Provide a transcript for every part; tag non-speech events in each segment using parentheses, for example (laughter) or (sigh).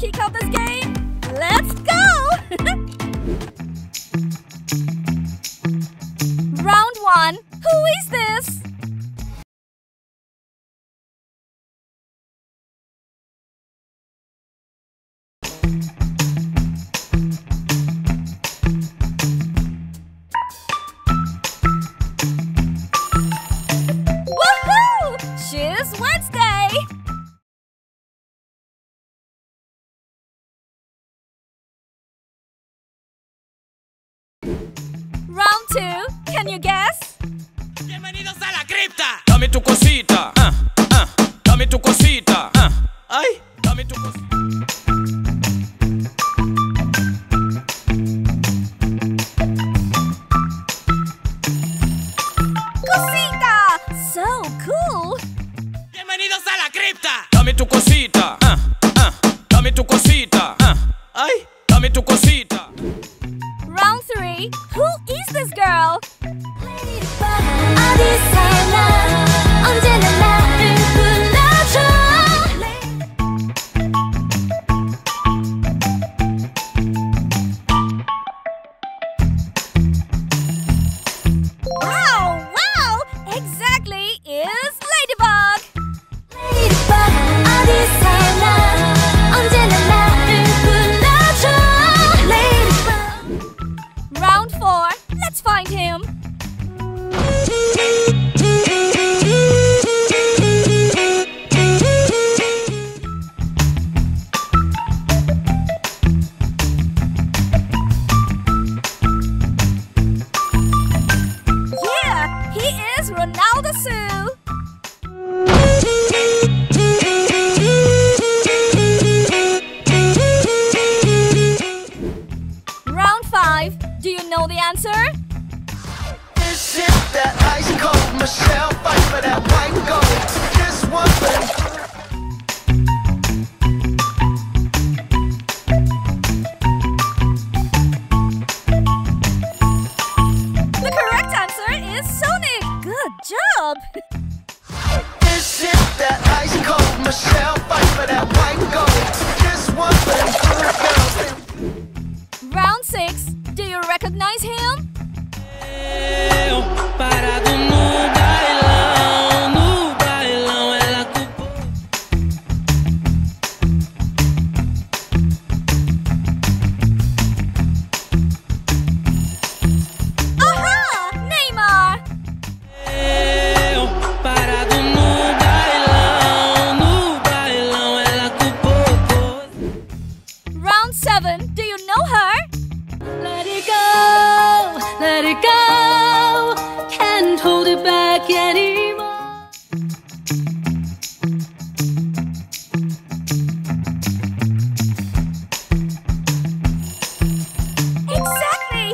kick out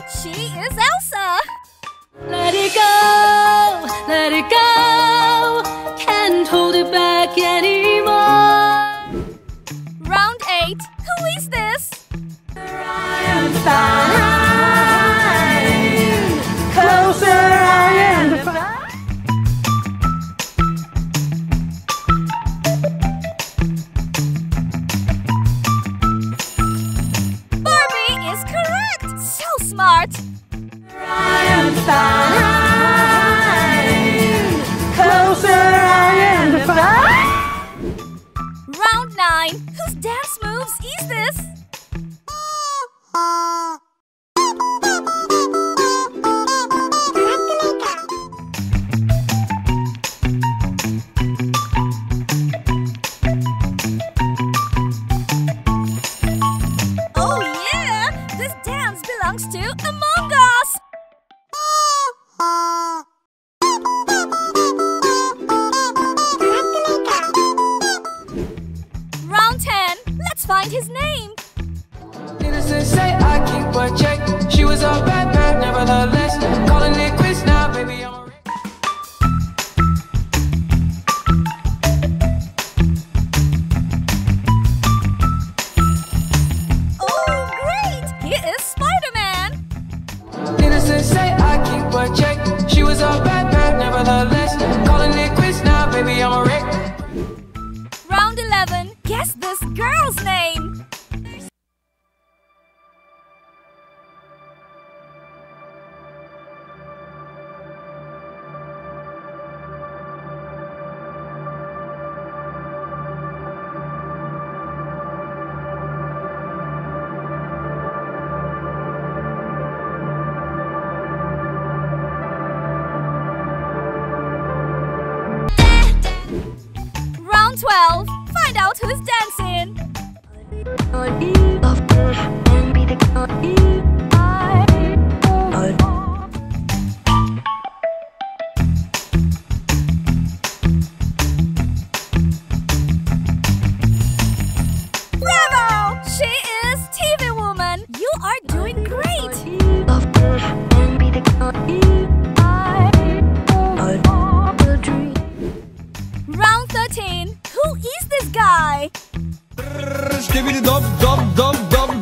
She is Elsa! Let it go! his name! girl's name?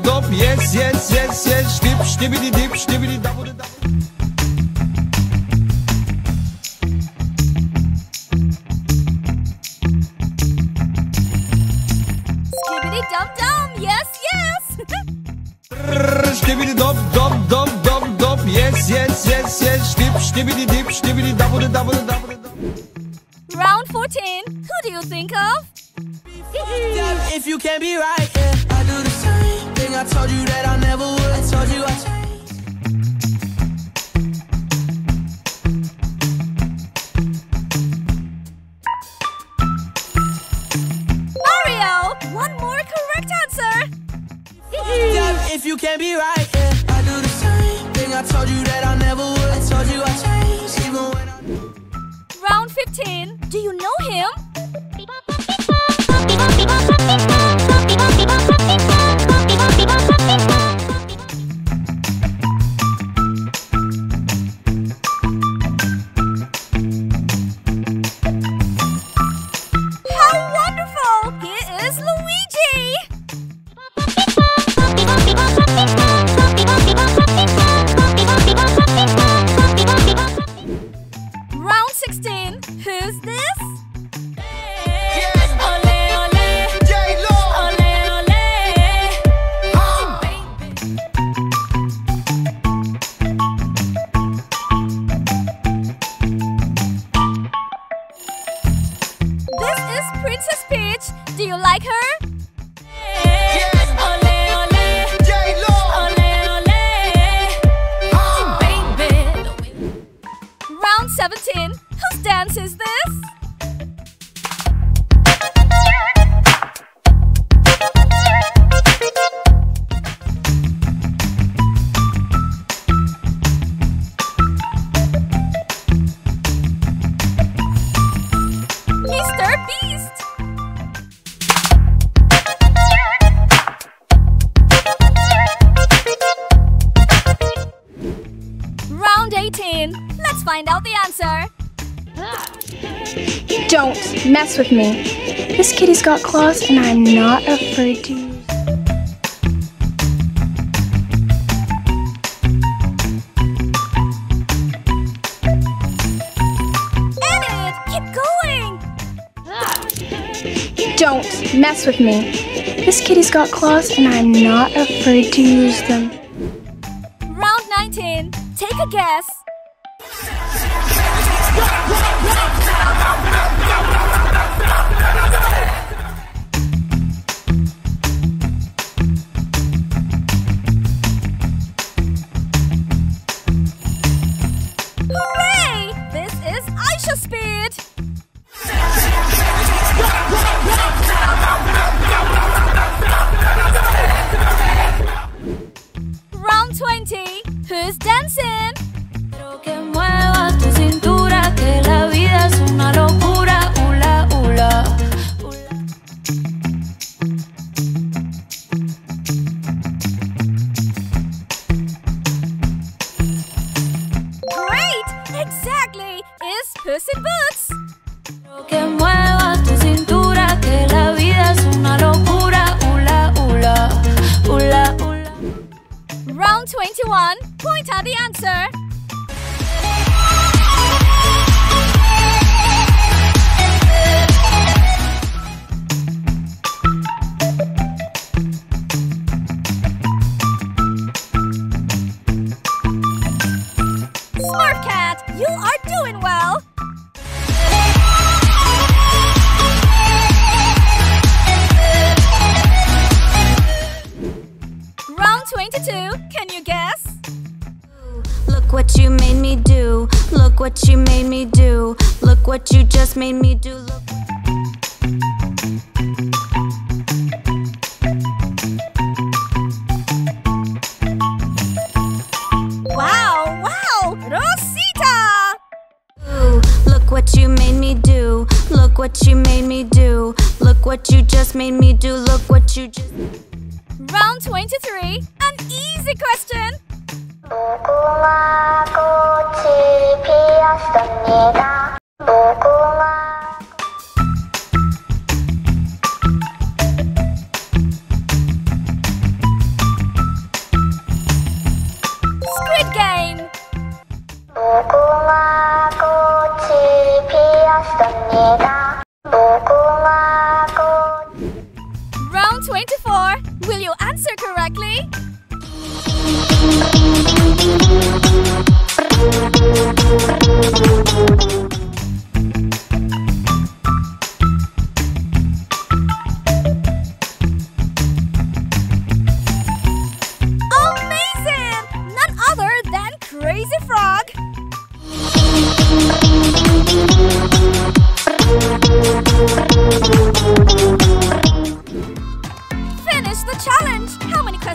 Dop yes yes yes yes shtip shtibidi dip shtibidi double double dum dum. Yes, yes. Shtibidi dop dop dop dop dop yes yes yes yes shtip shtibidi dip shtibidi double double double Round 14. Who do you think of? If you can't be right, yeah, I do the same thing. I told you that I never would. I told you I changed. Mario. One more correct answer. If you can't be right, yeah, I do the same thing. I told you that I never would. I told you I changed, even when I. Round 15. Do you know him? I'm a big fan. 17. Whose dance is this? Round 18. Let's find out the answer. Don't mess with me. This kitty's got claws and I'm not afraid to use. Keep going! Don't mess with me. This kitty's got claws and I'm not afraid to use them. Round 19. Take a guess. Hooray! Round 21. Point out the answer. what you made me do. Look what you made me do. Look what you just made me do. Wow, wow, Rosita! Ooh, look what you made me do. Look what you made me do. Look what you just made me do. Look what you just. Round 23, an easy question. 무궁화 꽃이 피었습니다. 무궁화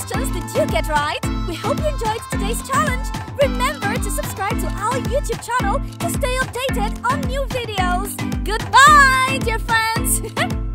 questions did you get right? We hope you enjoyed today's challenge. Remember to subscribe to our YouTube channel to stay updated on new videos. Goodbye, dear friends! (laughs)